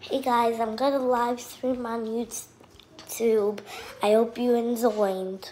Hey guys, I'm gonna live stream on YouTube. I hope you enjoyed.